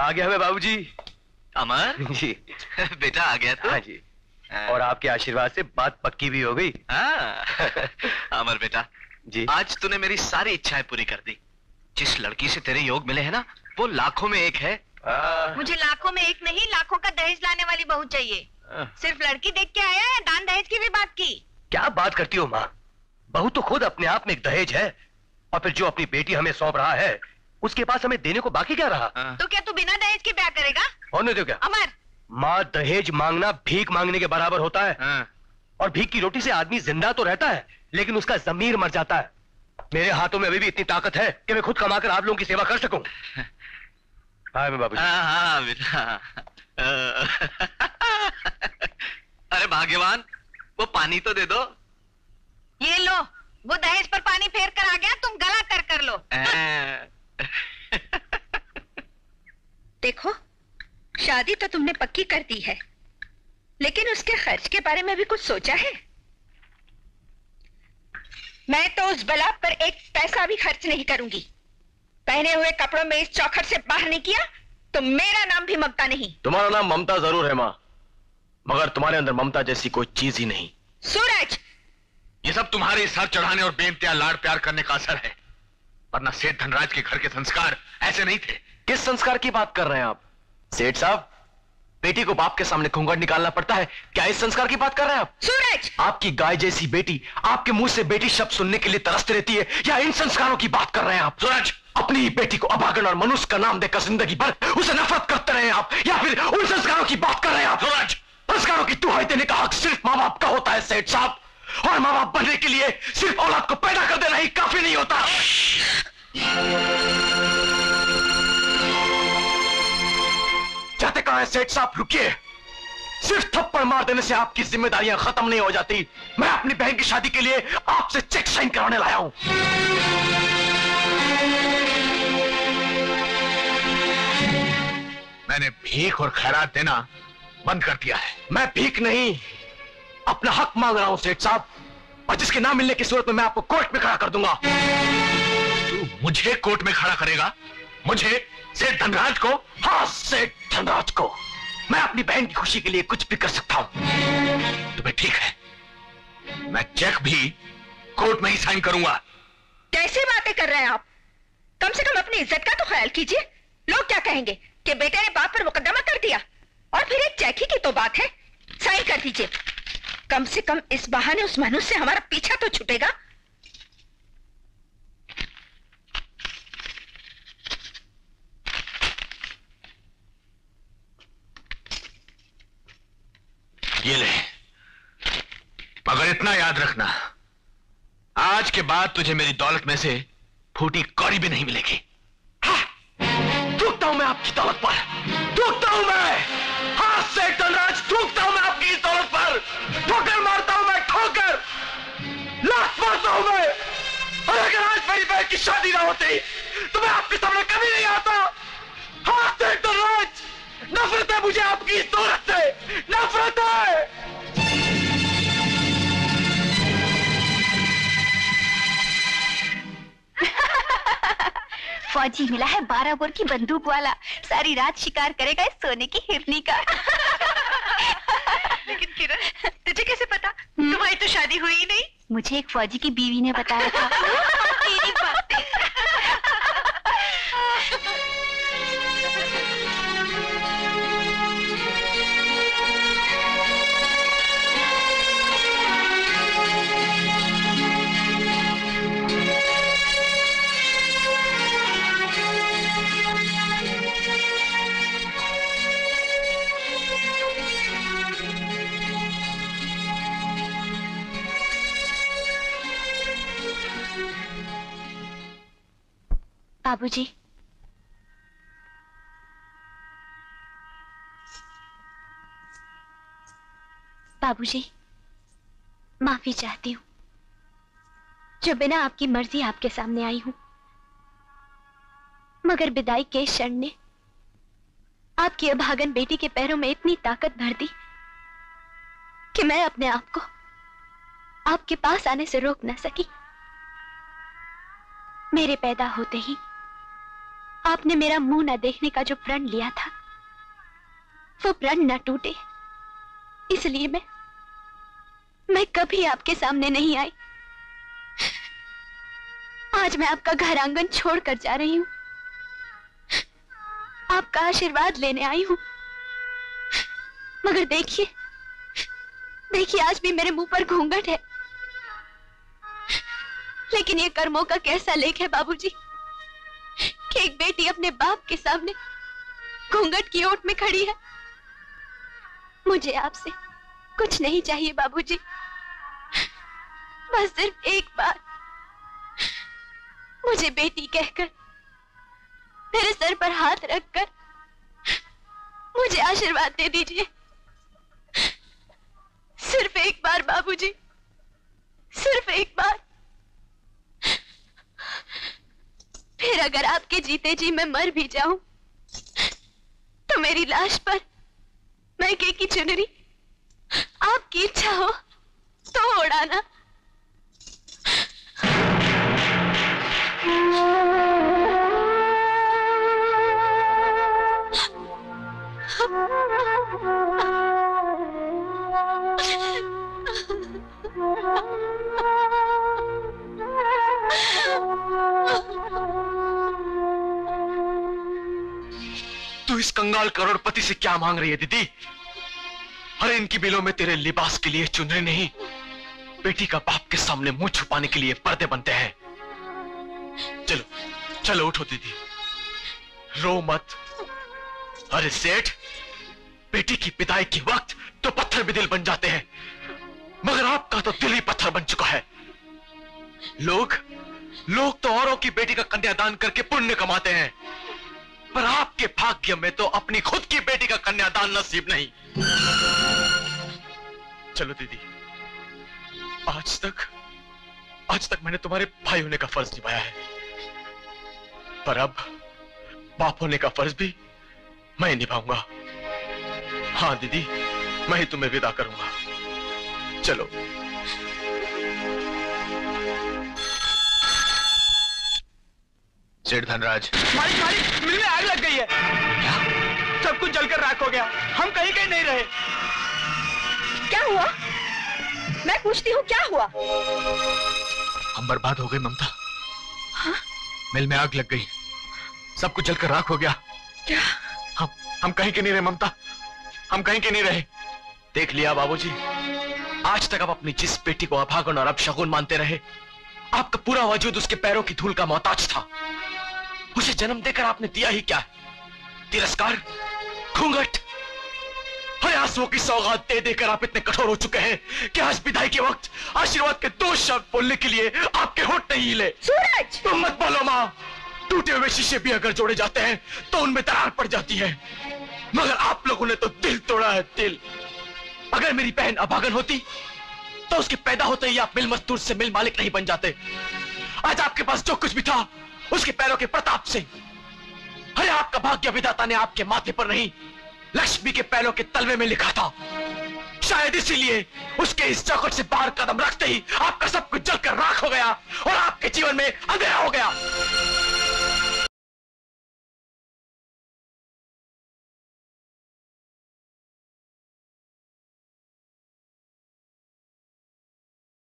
आ गया मैं बाबूजी। अमर? जी। बेटा आ गया तू? हाँ जी। और आपके आशीर्वाद से बात पक्की भी हो गई। हाँ अमर बेटा जी। आज तूने मेरी सारी इच्छाएँ पूरी कर दी। जिस लड़की से तेरे योग मिले हैं ना वो लाखों में एक है। आ, मुझे लाखों में एक नहीं लाखों का दहेज लाने वाली बहू चाहिए। आ, सिर्फ़ लड़की देख के आया है दान दहेज की भी बात की? क्या बात करती हो माँ? बहू तो खुद अपने आप में एक दहेज है। और फिर जो अपनी बेटी हमें सौंप रहा है उसके पास हमें देने को बाकी क्या रहा? हाँ। तो क्या तू बिना दहेज के ब्याह करेगा? होने दो क्या? अमर। माँ दहेज मांगना भीख मांगने के बराबर होता है। हाँ। और भीख की रोटी से आदमी ज़िंदा तो रहता है लेकिन उसका जमीर मर जाता है। मेरे हाथों में अभी भी इतनी ताकत है कि मैं खुद कमाकर आप लोगों की सेवा कर सकूँ। हाँ मैं बाबू हाँ हाँ बेटा। अरे भाग्यवान वो पानी तो दे दो। ये लो वो दहेज पर पानी फेर कर आ गया तुम गला कर कर लो। देखो शादी तो तुमने पक्की कर दी है लेकिन उसके खर्च के बारे में भी कुछ सोचा है? मैं तो उस बला पर एक पैसा भी खर्च नहीं करूँगी। पहने हुए कपड़ों में इस चौखट से बाहर नहीं किया तो मेरा नाम भी ममता नहीं। तुम्हारा नाम ममता ज़रूर है माँ। मगर तुम्हारे अंदर ममता जैसी कोई चीज़ ही नहीं। सूरज! ये सब तुम्हारे सर चढ़ाने और बेनतिया लाड़ प्यार करने का असर है। वरना सेठ धनराज के घर के संस्कार ऐसे नहीं थे। किस संस्कार की बात कर रहे हैं आप? सेठ साहब बेटी को बाप के सामने घूंघट निकालना पड़ता है। क्या इस संस्कार की बात कर रहे हैं आप? सूरज! आपकी गाय जैसी बेटी आपके मुँह से बेटी शब्द सुनने के लिए तरसती रहती है या इन संस्कारों की बात कर रहे हैं आप? सूरज! अपनी ही बेटी को अभागन और मनुष्य का नाम देकर ज़िंदगी भर उसे नफरत करते रहे आप या फिर उन संस्कारों की बात कर रहे हैं आप? सूरज! संस्कारों की दुहाई देने का हक सिर्फ़ माँ बाप का होता है सेठ साहब। और माँ बाप बनने के लिए सिर्फ़ औलाद को पैदा कर देना ही काफ़ी नहीं होता। जाते कहा है सेठ साहब? रुकिए। सिर्फ़ थप्पड़ मार देने से आपकी जिम्मेदारियाँ खत्म नहीं हो जाती। मैं अपनी बहन की शादी के लिए आपसे चेक साइन कराने लाया हूँ। मैंने भीख और खैरात देना बंद कर दिया है। मैं भीख नहीं अपना हक मांग रहा हूँ, सेठ साहब, और जिसके ना मिलने की सूरत में मैं आपको कोर्ट में खड़ा कर दूँगा। तू मुझे कोर्ट में खड़ा करेगा? मुझे सेठ धनराज को? हाँ सेठ धनराज को। मैं अपनी बहन की खुशी के लिए कुछ भी कर सकता हूँ। तुम्हें ठीक है। मैं चेक भी कोर्ट में ही साइन करूँगा। कैसी बातें कर रहे हैं आप? कम से कम अपनी इज़्ज़त का तो ख्याल कीजिए। लोग क्या कहेंगे कि बेटे ने बाप पर मुकदमा कर दिया? और फिर एक चेक ही की तो बात है। साइन कर दीजिए। कम से कम इस बहाने उस मनुष्य से हमारा पीछा तो छूटेगा। ये ले। मगर इतना याद रखना, आज के बाद तुझे मेरी दौलत में से फूटी कौड़ी भी नहीं मिलेगी। थूकता हूँ मैं आपकी दौलत पर। थूकता हूँ मैं। हाँ सेठ धनराज थूकता हूँ मैं आपकी दौलत ठोकर मारता हूँ मैं ठोकर! लात मारता हूँ मैं! और अगर आज मेरी बहन की शादी ना होती तो मैं आपके सामने कभी नहीं आता! हाँ सेठ धनराज नफरत है मुझे आपकी इस दौलत से! नफरत है! फौजी मिला है बारह बोर की बंदूक वाला। सारी रात शिकार करेगा इस सोने की हिरनी का। लेकिन किरण तुझे कैसे पता? तुम्हारी तो शादी हुई ही नहीं। मुझे एक फौजी की बीवी ने बताया था। बाबूजी। बाबूजी, माफ़ी चाहती हूँ। जो बिना आपकी मर्ज़ी आपके सामने आई हूँ। मगर विदाई के क्षण ने आपकी अभागन बेटी के पैरों में इतनी ताकत भर दी कि मैं अपने आप को आपके पास आने से रोक न सकी। मेरे पैदा होते ही आपने मेरा मुँह न देखने का जो प्रण लिया था, वो प्रण न टूटे। इसलिए मैं मैं कभी आपके सामने नहीं आई। आज मैं आपका घर आँगन छोड़कर जा रही हूँ। आपका आशीर्वाद लेने आई हूँ। मगर देखिए देखिए आज भी मेरे मुँह पर घूंघट है। लेकिन ये कर्मों का कैसा लेख है, बाबूजी? कि एक बेटी अपने बाप के सामने घूंघट की ओट में खड़ी है। मुझे आपसे कुछ नहीं चाहिए बाबूजी। बस सिर्फ़ एक बार मुझे बेटी कहकर, मेरे सर पर हाथ रखकर मुझे आशीर्वाद दे दीजिए सिर्फ़ एक बार बाबूजी सिर्फ़ एक बार फिर अगर आपके जीते जी मैं मर भी जाऊँ तो मेरी लाश पर मैं की चुनरी, आपकी इच्छा हो तो उड़ाना। तू इस कंगाल करोड़पति से क्या मांग रही है, दीदी? अरे, इनकी बिलों में तेरे लिबास के लिए चुनरी नहीं, बेटी का बाप के सामने मुँह छुपाने के लिए पर्दे बनते हैं। चलो चलो, उठो, दीदी। रो मत। अरे, सेठ, बेटी की पिदाई के वक्त तो पत्थर भी दिल बन जाते हैं, मगर आपका तो दिल ही पत्थर बन चुका है। लोग लोग तो औरों की बेटी का कन्यादान करके पुण्य कमाते हैं। पर आपके भाग्य में तो अपनी खुद की बेटी का कन्यादान नसीब नहीं। चलो दीदी, आज तक आज तक मैंने तुम्हारे भाई होने का फ़र्ज़ निभाया है। पर अब बाप होने का फ़र्ज़ भी मैं निभाऊँगा। हाँ दीदी, मैं ही तुम्हें विदा करूँगा। चलो। सेठ धनराज। मालिक मालिक मिल में आग लग गई है। सब कुछ जलकर राख हो गया। हम कहीं कहीं नहीं रहे। क्या हुआ? मैं पूछती हूँ क्या हुआ? हम बर्बाद हो गए ममता। हाँ? मिल में आग लग गई। सब कुछ जलकर राख हो गया। क्या? हम हम कहीं के नहीं रहे ममता। हम कहीं के नहीं रहे। देख लिया बाबूजी। आज तक आप अपनी जिस बेटी को अभागन और अपशगुन मानते रहे आपका पूरा वजूद उसके पैरों की धूल का मोहताज था। उसे जन्म देकर आपने दिया ही क्या? तिरस्कार घूंघट आंसुओं की सौगात दे देकर आप इतने कठोर हो चुके हैं कि आज विदाई के वक्त आशीर्वाद के दो शब्द बोलने के लिए आपके होठ नहीं हिले। सूरज! तुम मत बोलो माँ टूटे हुए शीशे भी अगर जोड़े जाते हैं तो उनमें दरार पड़ जाती है। मगर आप लोगों ने तो दिल तोड़ा है दिल। अगर मेरी बहन अभागन होती तो उसके पैदा होते ही आप मिल मजदूर से मिल मालिक नहीं बन जाते। आज आपके पास जो कुछ भी था उसके पैरों के प्रताप से अरे आपका भाग्य विधाता ने आपके माथे पर नहीं, लक्ष्मी के पैरों के तलवे में लिखा था। शायद इसीलिए उसके इस चौकट से बाहर कदम रखते ही आपका सब कुछ जलकर राख हो गया और आपके जीवन में अंधेरा हो गया।